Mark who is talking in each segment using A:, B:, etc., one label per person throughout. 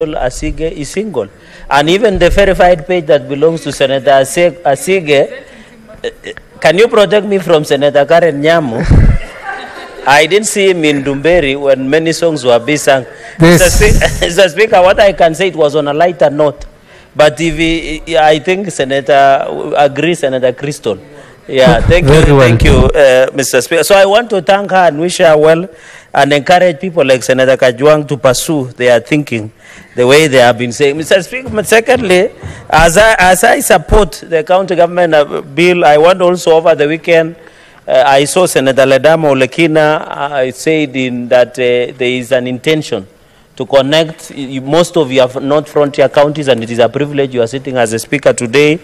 A: Asige is single. And even the verified page that belongs to Senator Asige, eh, can you protect me from Senator Karen Nyamu? I didn't see him in Dumberi when many songs were being sung.
B: This-
A: Mr. Speaker, what I can say, it was on a lighter note. But if he, I think Senator agrees, Senator Crystal. Yeah, thank you,
B: well.
A: thank you, uh, Mr. Speaker. So I want to thank her and wish her well and encourage people like Senator Kajwang to pursue their thinking the way they have been saying. Mr. Speaker, secondly, as I, as I support the county government uh, bill, I want also over the weekend, uh, I saw Senator Ledama Olekina uh, said in that uh, there is an intention to connect. Most of your not frontier counties, and it is a privilege you are sitting as a speaker today.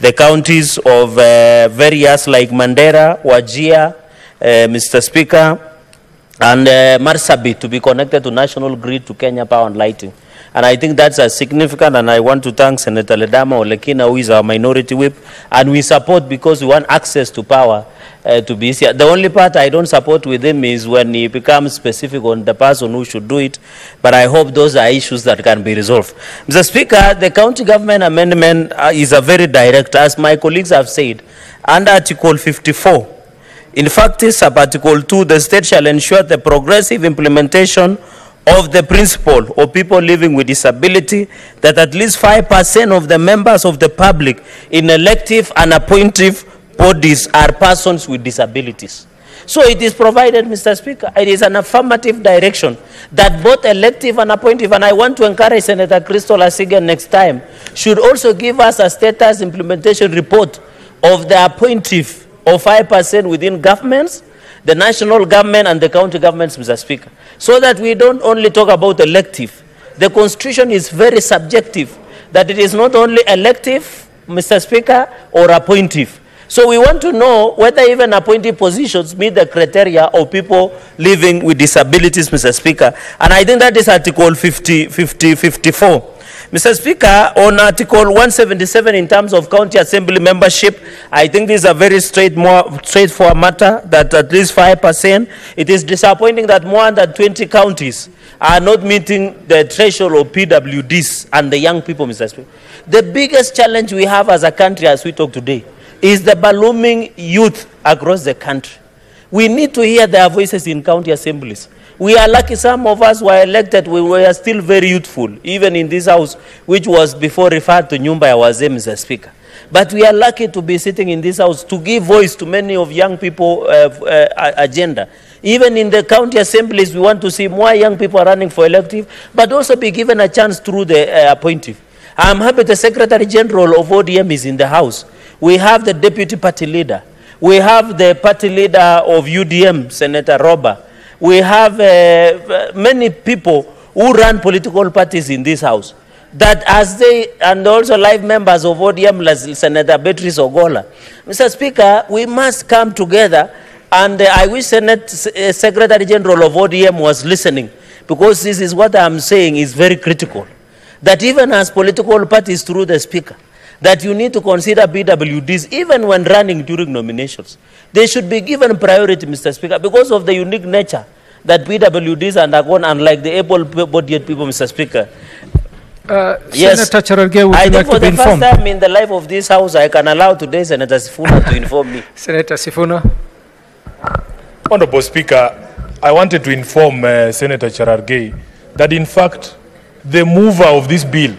A: The counties of uh, various like Mandera, Wajir, uh, Mr. Speaker, and uh, Marsabit to be connected to national grid to Kenya Power and Lighting. And I think that's a significant, and I want to thank Senator Ledama Olekina, who is our minority whip, and we support because we want access to power uh, to be easier. The only part I don't support with him is when he becomes specific on the person who should do it, but I hope those are issues that can be resolved. Mr. Speaker, the county government amendment uh, is a very direct, as my colleagues have said, under Article 54. In fact, sub-article 2, the state shall ensure the progressive implementation of the principle of people living with disability that at least 5% of the members of the public in elective and appointive bodies are persons with disabilities. So it is provided, Mr. Speaker, it is an affirmative direction that both elective and appointive, and I want to encourage Senator Crystal Asige next time, should also give us a status implementation report of the appointive of 5% within governments, the national government and the county governments, Mr. Speaker, so that we don't only talk about elective. The constitution is very subjective, that it is not only elective, Mr. Speaker, or appointive. So we want to know whether even appointed positions meet the criteria of people living with disabilities, Mr. Speaker. And I think that is Article 50, 50, 54. Mr. Speaker, on Article 177 in terms of county assembly membership, I think this is a very straight, more straightforward matter that at least 5%. It is disappointing that more than 20 counties are not meeting the threshold of PWDs and the young people, Mr. Speaker. The biggest challenge we have as a country as we talk today is the ballooning youth across the country. We need to hear their voices in county assemblies. We are lucky some of us were elected, we were still very youthful, even in this house, which was before referred to Nyumba ya Wazee, Mr. Speaker. But we are lucky to be sitting in this house to give voice to many of young people uh, uh, agenda. Even in the county assemblies, we want to see more young people running for elective, but also be given a chance through the uh, appointive. I'm happy the Secretary General of ODM is in the house. We have the Deputy Party Leader. We have the Party Leader of UDM, Senator Roba. We have uh, many people who run political parties in this house. That as they, and also live members of ODM, like Senator Beatrice Ogola. Mr. Speaker, we must come together, and uh, I wish Senate uh, Secretary General of ODM was listening, because this is what I'm saying is very critical that even as political parties through the speaker, that you need to consider PWDs even when running during nominations. They should be given priority, Mr. Speaker, because of the unique nature that PWDs undergone, unlike the able-bodied people, Mr. Speaker.
B: Uh,
A: Yes.
B: Senator Cherargei, would
A: I
B: you
A: think
B: like
A: for
B: to be
A: the first time in the life of this house, I can allow today Senator Sifuna to inform me.
B: Senator Sifuna.
C: Honorable Speaker, I wanted to inform uh, Senator Cherargei that in fact the mover of this bill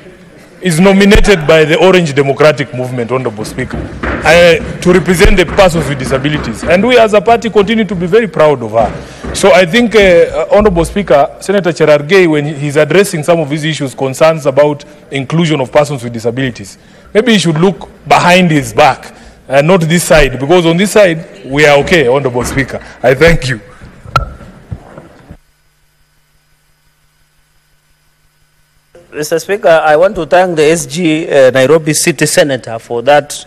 C: is nominated by the Orange Democratic Movement, Honorable Speaker, uh, to represent the persons with disabilities. And we as a party continue to be very proud of her. So I think, uh, uh, Honorable Speaker, Senator Cherargei, when he's addressing some of these issues, concerns about inclusion of persons with disabilities, maybe he should look behind his back and not this side, because on this side, we are okay, Honorable Speaker. I thank you.
A: Mr. Speaker, I want to thank the SG uh, Nairobi City Senator for that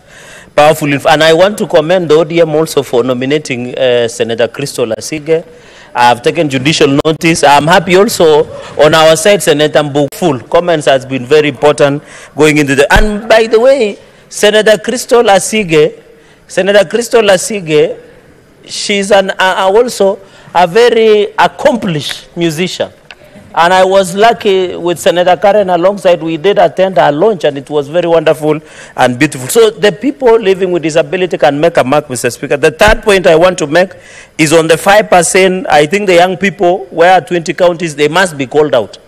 A: powerful, and I want to commend the ODM also for nominating uh, Senator Crystal Asige. I have taken judicial notice. I'm happy also on our side, Senator Mbukful. Comments has been very important going into the. And by the way, Senator Crystal Asige, Senator Crystal Asige, she's an, uh, also a very accomplished musician. And I was lucky with Senator Karen alongside. We did attend her launch, and it was very wonderful and beautiful. So the people living with disability can make a mark, Mr. Speaker. The third point I want to make is on the 5%. I think the young people, where 20 counties, they must be called out.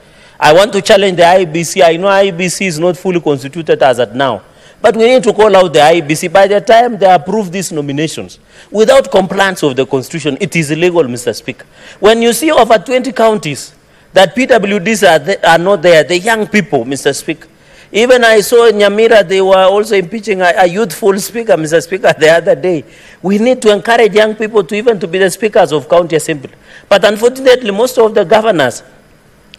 A: I want to challenge the IBC. I know IBC is not fully constituted as at now. But we need to call out the IBC. By the time they approve these nominations, without compliance of the Constitution, it is illegal, Mr. Speaker. When you see over 20 counties that PWDs are, are not there, the young people, Mr. Speaker. Even I saw in Nyamira, they were also impeaching a, a youthful speaker, Mr. Speaker, the other day. We need to encourage young people to even to be the speakers of county assembly. But unfortunately, most of the governors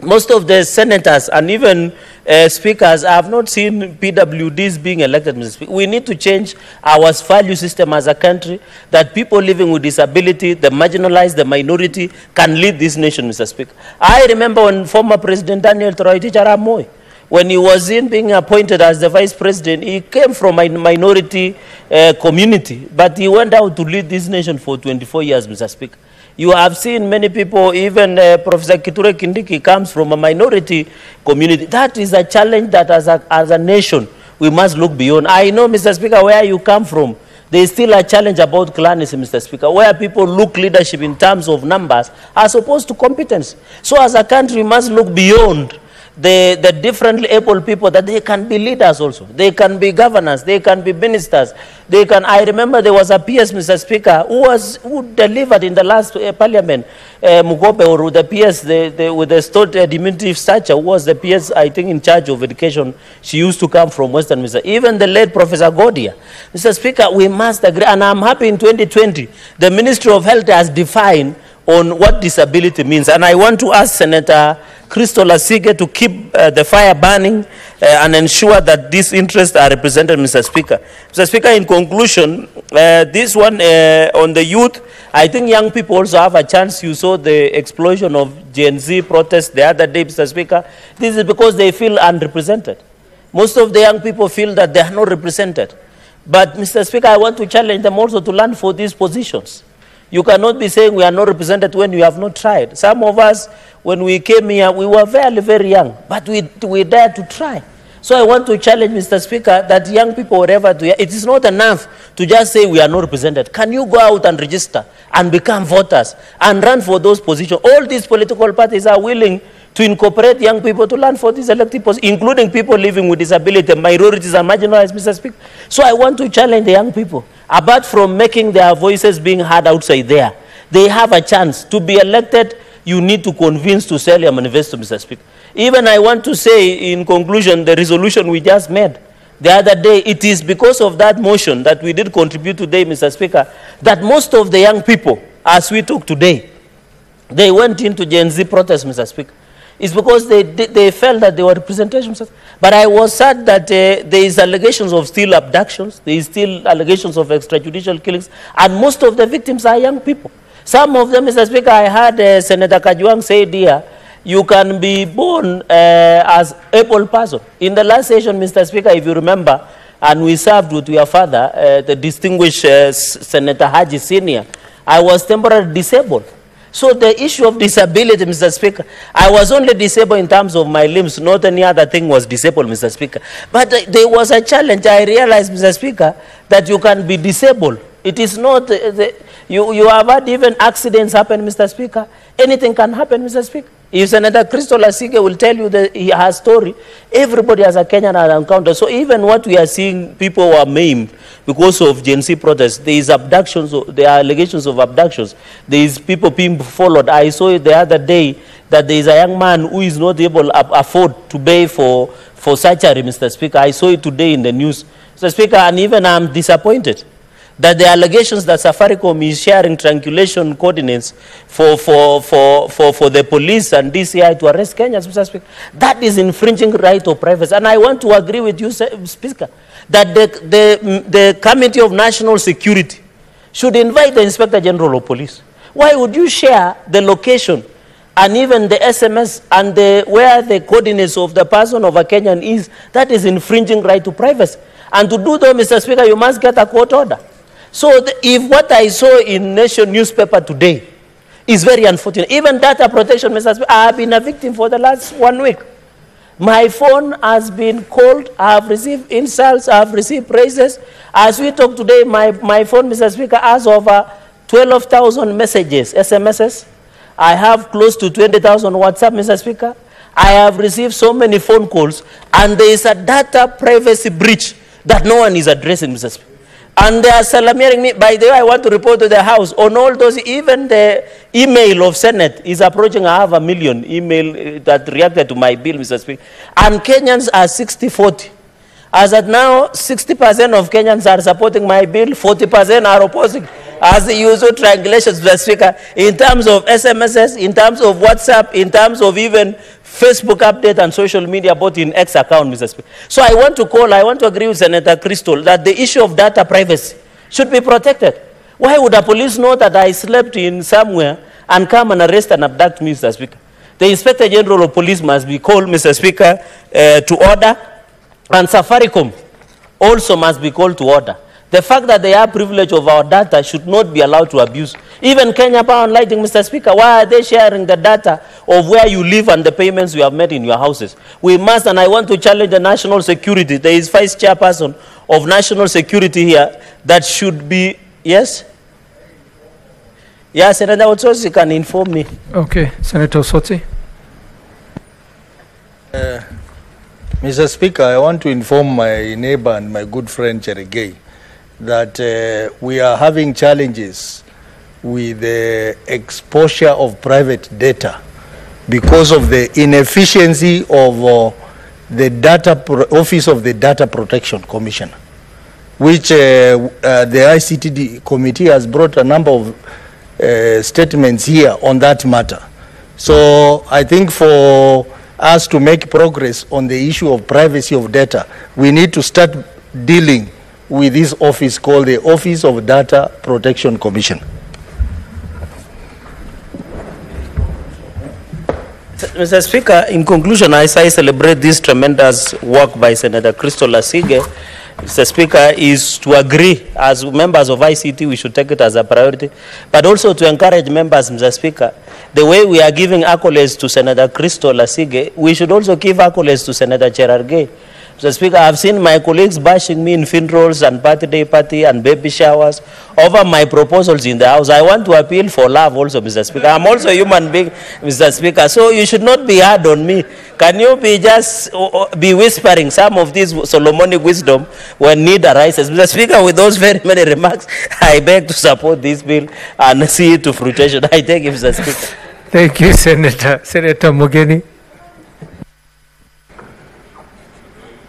A: most of the senators and even uh, speakers I have not seen PWDs being elected. We need to change our value system as a country that people living with disability, the marginalized, the minority can lead this nation, Mr. Speaker. I remember when former President Daniel Toroitich Arap Moi, when he was in being appointed as the vice president, he came from a minority uh, community, but he went out to lead this nation for 24 years, Mr. Speaker. You have seen many people, even uh, Professor Kithure Kindiki comes from a minority community. That is a challenge that as a, as a nation, we must look beyond. I know, Mr. Speaker, where you come from, there is still a challenge about clanism, Mr. Speaker, where people look leadership in terms of numbers as opposed to competence. So as a country, we must look beyond the, the differently able people that they can be leaders also. They can be governors, they can be ministers. They can, I remember there was a PS, Mr. Speaker, who was who delivered in the last uh, parliament, uh, Mugobe, or the PS the, the, with the stored uh, diminutive stature, who was the PS, I think, in charge of education. She used to come from Western Mr. Even the late Professor Godia. Mr. Speaker, we must agree, and I'm happy in 2020, the Ministry of Health has defined on what disability means. And I want to ask Senator Crystal Asige to keep uh, the fire burning uh, and ensure that these interests are represented, Mr. Speaker. Mr. Speaker, in conclusion, uh, this one uh, on the youth, I think young people also have a chance. You saw the explosion of Gen Z protests the other day, Mr. Speaker. This is because they feel unrepresented. Most of the young people feel that they are not represented. But, Mr. Speaker, I want to challenge them also to learn for these positions. You cannot be saying we are not represented when you have not tried. Some of us, when we came here, we were very, very young, but we, we dared to try. So I want to challenge Mr. Speaker that young people, wherever to, it is not enough to just say we are not represented. Can you go out and register and become voters and run for those positions? All these political parties are willing to incorporate young people to learn for these elective posts, including people living with disability, minorities and marginalized, Mr. Speaker. So I want to challenge the young people, apart from making their voices being heard outside there, they have a chance to be elected. You need to convince to sell your manifesto, Mr. Speaker. Even I want to say, in conclusion, the resolution we just made the other day, it is because of that motion that we did contribute today, Mr. Speaker, that most of the young people, as we talk today, they went into Gen Z protest, Mr. Speaker. It's because they, they, felt that they were representation. But I was sad that uh, there is allegations of still abductions, there is still allegations of extrajudicial killings, and most of the victims are young people. Some of them, Mr. Speaker, I heard uh, Senator Kajwang say here, you can be born uh, as able person. In the last session, Mr. Speaker, if you remember, and we served with your father, uh, the distinguished uh, Senator Haji Senior, I was temporarily disabled. So the issue of disability, Mr. Speaker, I was only disabled in terms of my limbs, not any other thing was disabled, Mr. Speaker. But uh, there was a challenge. I realized, Mr. Speaker, that you can be disabled. It is not, uh, the, you, you have had even accidents happen, Mr. Speaker. Anything can happen, Mr. Speaker. If Senator Crystal Asige will tell you the, her story, everybody as a Kenyan has encountered. So even what we are seeing, people who are maimed because of Gen Z protests, there is abductions, there are allegations of abductions. There is people being followed. I saw it the other day that there is a young man who is not able to afford to pay for, for surgery, Mr. Speaker. I saw it today in the news. Mr. Speaker, and even I'm disappointed that the allegations that Safaricom is sharing triangulation coordinates for, for, for, for, for the police and DCI to arrest Kenyans, Mr. Speaker, that is infringing right of privacy. And I want to agree with you, Speaker, that the, the, the Committee of National Security should invite the Inspector General of Police. Why would you share the location and even the SMS and the, where the coordinates of the person of a Kenyan is? That is infringing right to privacy. And to do that, Mr. Speaker, you must get a court order. So the, if what I saw in Nation newspaper today is very unfortunate. Even data protection. Speaker, I have been a victim for the last one week. My phone has been called. I have received insults. I have received praises. As we talk today, my, my phone, Mr. Speaker, has over 12,000 messages, SMSs. I have close to 20,000 WhatsApp, Mr. Speaker. I have received so many phone calls, and there is a data privacy breach that no one is addressing, Mr. Speaker. And they are salamiering me. By the way, I want to report to the House on all those, even the email of Senate is approaching half a million email uh, that reacted to my bill, Mr. Speaker. And Kenyans are 60 40. As at now, 60% of Kenyans are supporting my bill, 40% are opposing. As the usual triangulations, Mr. Speaker, in terms of SMSs, in terms of WhatsApp, in terms of even Facebook update and social media, both in X account, Mr. Speaker. So I want to call, I want to agree with Senator Crystal that the issue of data privacy should be protected. Why would a police know that I slept in somewhere and come and arrest and abduct me, Mr. Speaker? The Inspector General of Police must be called, Mr. Speaker, uh, to order, and Safaricom also must be called to order. The fact that they have privilege of our data should not be allowed to abuse. Even Kenya Power and Lighting, Mr. Speaker, why are they sharing the data of where you live and the payments you have made in your houses? We must, and I want to challenge the national security. There is vice chairperson of national security here that should be, yes? Yes, Senator Osotsi can inform me.
B: Okay, Senator Osotsi.
D: Uh, Mr. Speaker, I want to inform my neighbor and my good friend Cherargei that uh, we are having challenges with the exposure of private data because of the inefficiency of uh, the data office of the Data Protection Commission, which uh, uh, the ICTD committee has brought a number of uh, statements here on that matter. So I think for us to make progress on the issue of privacy of data, we need to start dealing with this office called the Office of Data Protection Commission.
A: Mr. Speaker, in conclusion, as I celebrate this tremendous work by Senator Crystal Asige, Mr. Speaker, is to agree as members of ICT, we should take it as a priority, but also to encourage members, Mr. Speaker, the way we are giving accolades to Senator Crystal Asige, we should also give accolades to Senator Cherargei. Mr. Speaker, I've seen my colleagues bashing me in funerals and birthday party and baby showers over my proposals in the House. I want to appeal for love also, Mr. Speaker. I'm also a human being, Mr. Speaker, so you should not be hard on me. Can you be just be whispering some of this Solomonic wisdom when need arises? Mr. Speaker, with those very many remarks, I beg to support this bill and see it to fruition. I thank you, Mr. Speaker.
B: Thank you, Senator. Senator Mogeni.